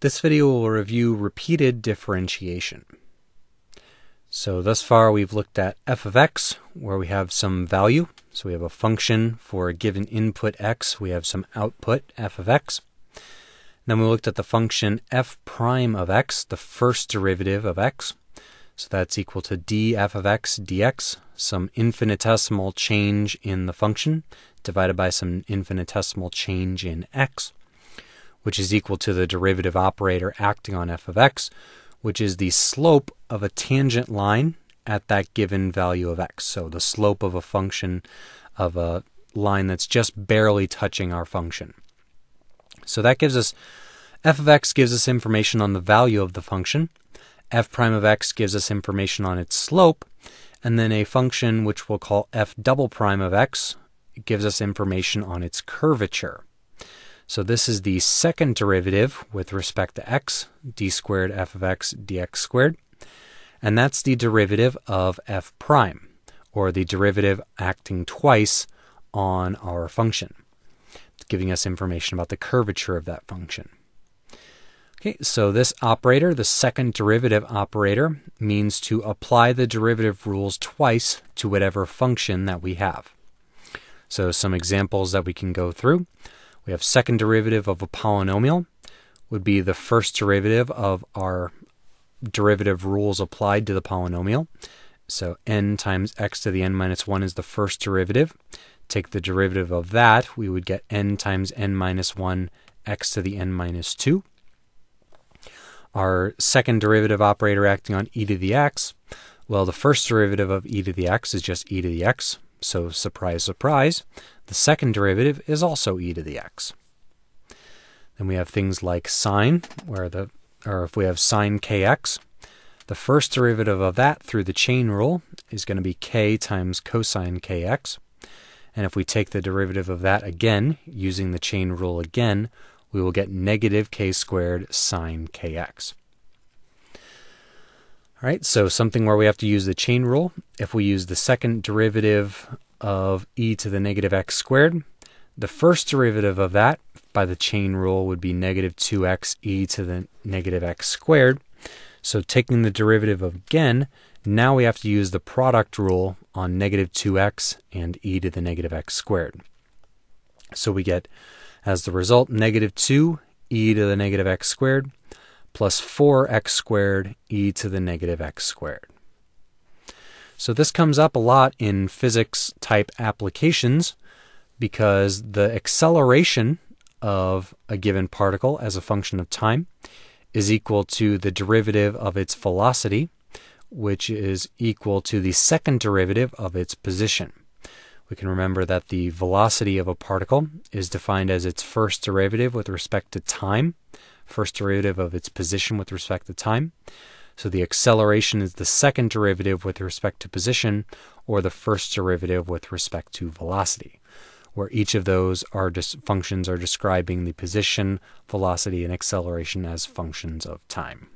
This video will review repeated differentiation. So thus far we've looked at f of x, where we have some value. So we have a function for a given input x, we have some output f of x. Then we looked at the function f prime of x, the first derivative of x. So that's equal to df of x dx, some infinitesimal change in the function, divided by some infinitesimal change in x which is equal to the derivative operator acting on f of x, which is the slope of a tangent line at that given value of x. So the slope of a function of a line that's just barely touching our function. So that gives us f of x gives us information on the value of the function. f prime of x gives us information on its slope. And then a function which we'll call f double prime of x gives us information on its curvature. So this is the second derivative with respect to x, d squared f of x dx squared. And that's the derivative of f prime, or the derivative acting twice on our function, it's giving us information about the curvature of that function. Okay, so this operator, the second derivative operator, means to apply the derivative rules twice to whatever function that we have. So some examples that we can go through. We have second derivative of a polynomial would be the first derivative of our derivative rules applied to the polynomial. So n times x to the n minus 1 is the first derivative. Take the derivative of that, we would get n times n minus 1 x to the n minus 2. Our second derivative operator acting on e to the x, well, the first derivative of e to the x is just e to the x. So, surprise, surprise, the second derivative is also e to the x. Then we have things like sine, where the or if we have sine kx, the first derivative of that through the chain rule is going to be k times cosine kx. And if we take the derivative of that again, using the chain rule again, we will get negative k squared sine kx. All right, so something where we have to use the chain rule. If we use the second derivative of e to the negative x squared, the first derivative of that by the chain rule would be negative 2x e to the negative x squared. So taking the derivative again, now we have to use the product rule on negative 2x and e to the negative x squared. So we get, as the result, negative 2 e to the negative x squared plus 4x squared e to the negative x squared. So this comes up a lot in physics type applications because the acceleration of a given particle as a function of time is equal to the derivative of its velocity, which is equal to the second derivative of its position. We can remember that the velocity of a particle is defined as its first derivative with respect to time, first derivative of its position with respect to time. So the acceleration is the second derivative with respect to position, or the first derivative with respect to velocity, where each of those are just functions are describing the position, velocity, and acceleration as functions of time.